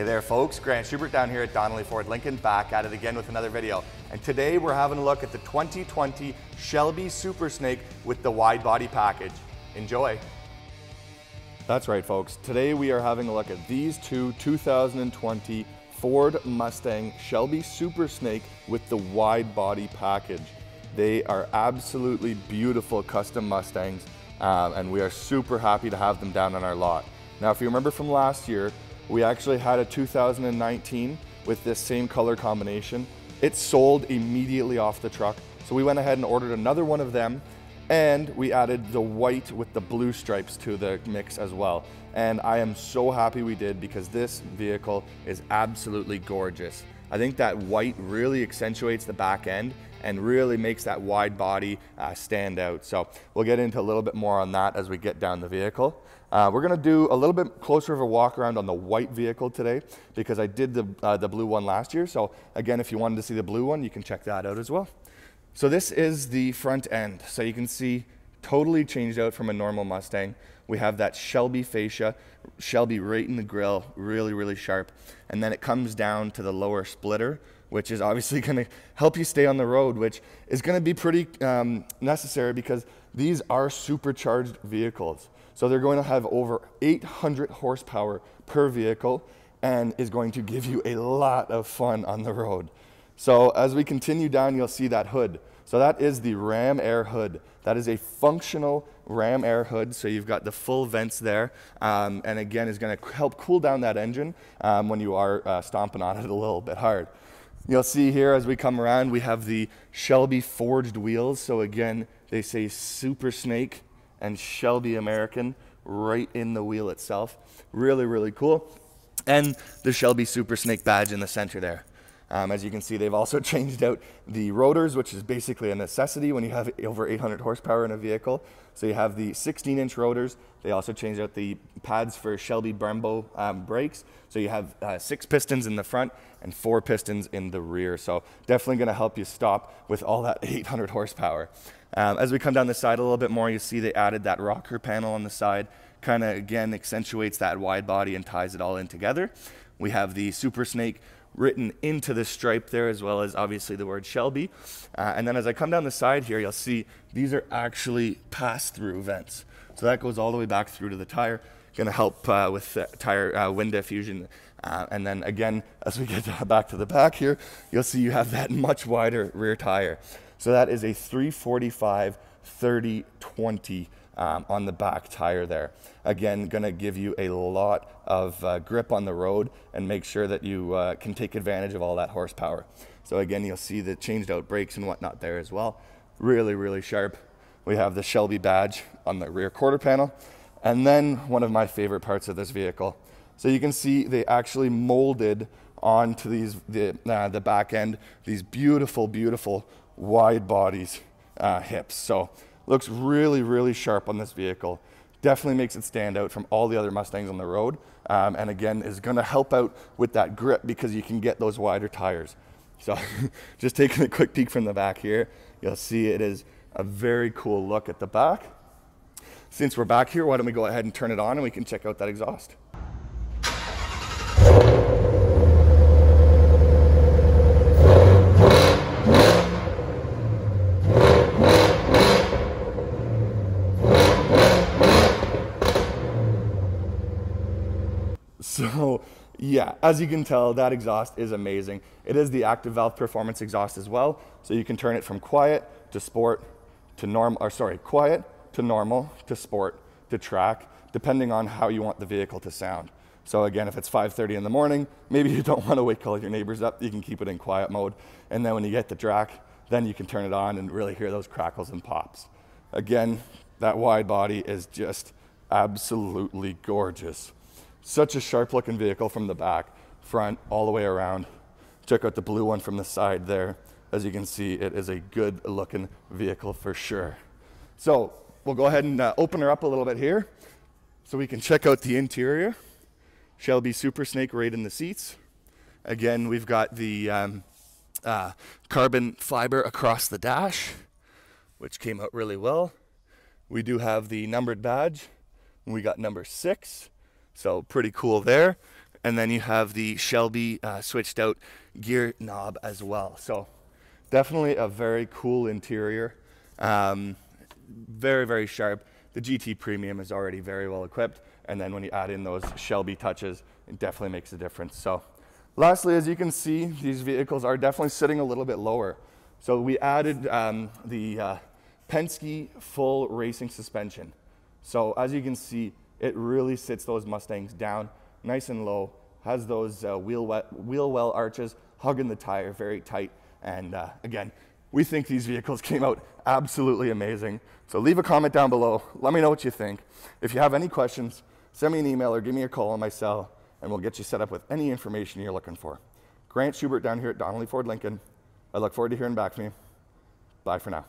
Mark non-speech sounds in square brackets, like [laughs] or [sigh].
Hey there folks, Grant Schubert down here at Donnelly Ford Lincoln, back at it again with another video. And today we're having a look at the 2020 Shelby Super Snake with the wide body package. Enjoy. That's right folks, today we are having a look at these two 2020 Ford Mustang Shelby Super Snake with the wide body package. They are absolutely beautiful custom Mustangs um, and we are super happy to have them down on our lot. Now if you remember from last year, we actually had a 2019 with this same color combination. It sold immediately off the truck. So we went ahead and ordered another one of them and we added the white with the blue stripes to the mix as well. And I am so happy we did because this vehicle is absolutely gorgeous. I think that white really accentuates the back end and really makes that wide body uh, stand out. So we'll get into a little bit more on that as we get down the vehicle. Uh, we're gonna do a little bit closer of a walk around on the white vehicle today because I did the, uh, the blue one last year. So again, if you wanted to see the blue one, you can check that out as well. So this is the front end. So you can see totally changed out from a normal Mustang. We have that Shelby fascia, Shelby right in the grill, really, really sharp. And then it comes down to the lower splitter, which is obviously [laughs] gonna help you stay on the road, which is gonna be pretty um, necessary because these are supercharged vehicles. So they're going to have over 800 horsepower per vehicle and is going to give you a lot of fun on the road. So as we continue down, you'll see that hood. So that is the Ram Air hood. That is a functional Ram Air hood. So you've got the full vents there. Um, and again, is gonna help cool down that engine um, when you are uh, stomping on it a little bit hard. You'll see here as we come around, we have the Shelby forged wheels. So again, they say Super Snake and Shelby American right in the wheel itself. Really, really cool. And the Shelby Super Snake badge in the center there. Um, as you can see, they've also [laughs] changed out the rotors, which is basically a necessity when you have [laughs] over 800 horsepower in a vehicle. So you have the 16 inch rotors. They also changed out the pads for Shelby Brembo um, brakes. So you have uh, six pistons in the front and four pistons in the rear. So definitely gonna help you stop with all that [laughs] 800 horsepower. Um, as we come down the side a little bit more, you see they added that rocker panel on the side. Kind of again accentuates that wide body and ties it all in together. We have the Super Snake written into the stripe there, as well as obviously the word Shelby. Uh, and then as I come down the side here, you'll see these are actually pass-through vents. So that goes all the way back through to the tire, gonna help uh, with tire uh, wind diffusion. Uh, and then again, as we get [laughs] back to the back here, you'll see you have that much wider rear tire. So that is a 345 30 20 um, on the back tire there. Again, going to give you a lot of uh, grip on the road and make sure that you uh, can take advantage of all that horsepower. So again, you'll see the changed out brakes and whatnot there as well. Really, really sharp. We have the Shelby badge on the rear quarter panel. And then one of my favorite parts of this vehicle. So you can see they actually molded onto these the, uh, the back end these beautiful, beautiful wide bodies uh, hips. So Looks really, really sharp on this vehicle. Definitely makes it stand out from all the other Mustangs on the road. Um, and again, is gonna help out with that grip because you can get those wider tires. So [laughs] just taking a quick peek from the back here, you'll see it is a very cool look at the back. Since we're back here, why don't we go ahead and turn it on and we can check out that exhaust. So yeah, as you can tell, that exhaust is amazing. It is the active valve performance exhaust as well. So you can turn it from quiet to sport to normal, or sorry, quiet to normal to sport to track, depending on how you want the vehicle to sound. So again, if it's 5.30 in the morning, maybe you don't want to wake all your neighbors up, you can keep it in quiet mode. And then when you get the track, then you can turn it on and really hear those crackles and pops. Again, that wide body is just absolutely gorgeous. Such a sharp looking vehicle from the back, front, all the way around. Check out the blue one from the side there. As you can see, it is a good looking vehicle for sure. So we'll go ahead and uh, open her up a little bit here so we can check out the interior. Shelby Super Snake right in the seats. Again, we've got the um, uh, carbon fiber across the dash, which came out really well. We do have the numbered badge. We got number six. So pretty cool there. And then you have the Shelby uh, switched out gear knob as well. So definitely a very cool interior. Um, very, very sharp. The GT Premium is already very well equipped. And then when you add in those Shelby touches, it definitely makes a difference. So lastly, as you can see, these vehicles are definitely sitting a little bit lower. So we added um, the uh, Penske full racing suspension. So as you can see, it really sits those Mustangs down nice and low, has those uh, wheel, wheel well arches, hugging the tire very tight. And uh, again, we think these vehicles [laughs] came out absolutely amazing. So leave a comment down below. Let me know what you think. If you have any questions, send me an email or give me a call on my cell, and we'll get you set up with any information you're looking for. Grant Schubert down here at Donnelly Ford Lincoln. I look forward to hearing back from you. Bye for now.